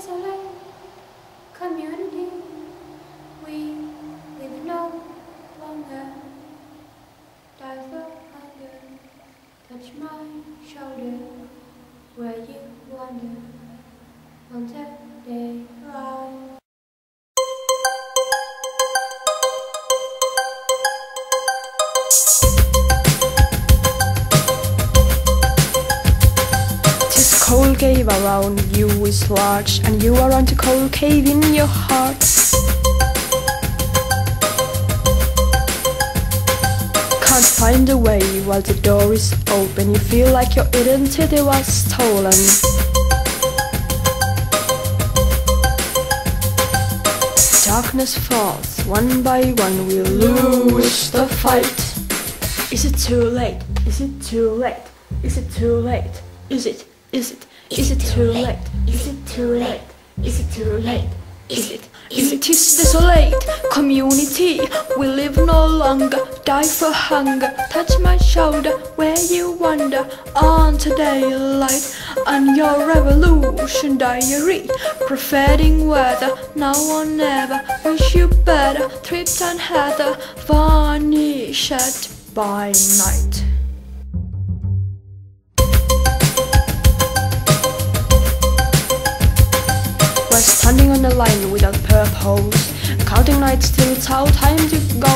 desolate community. We live no longer. Die for hunger. Touch my shoulder where you wander. Wanted day cold cave around you is large, and you are on the cold cave in your heart. Can't find a way while the door is open. You feel like your identity was stolen. Darkness falls, one by one we lose the fight. Is it too late? Is it too late? Is it too late? Is it? Is it? Is it too late? Is it too late? Is it too late? Is it? Is it is desolate community? We live no longer, die for hunger. Touch my shoulder where you wander on to daylight on your revolution diary. Propheting weather, now or never. Wish you better. Tripped and heather, vanished by night. Standing on the line without purpose, counting nights till it's our time to go.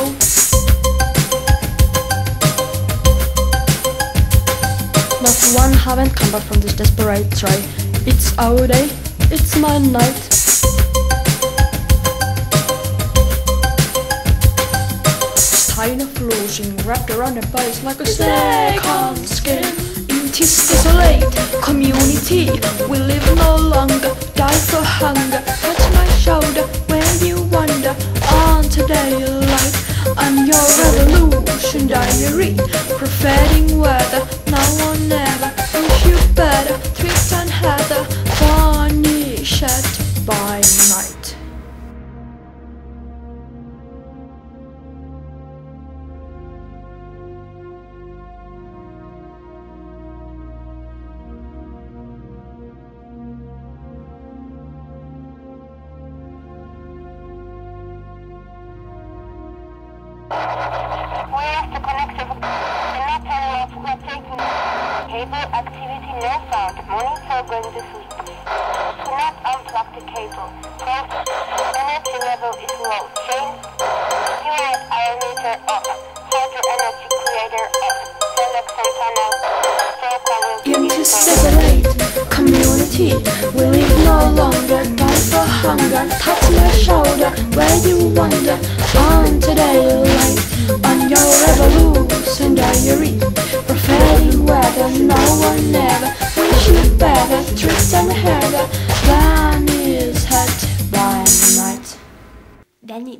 Not one haven't come back from this desperate try. It's our day, it's my night. Tired of losing, wrapped around their bodies like a snake on skin. It is desolate community. We live no longer, die for hunger. Touch my shoulder where you wander on daylight. On your revolution diary, propheting weather, now Whereas the connection cannot tell us we're taking cable activity found. Monitor going to sleep. Do not unplug the cable. First, energy level is low. Change unit ionator off. Hydro energy creator off. Select Santana. Soka will be In this community, we live no longer, die for hunger. Touch my shoulder where you wander on daylight. Diary, propheting weather, no one never. Wish you better, tricks and heather, head by night. Danny.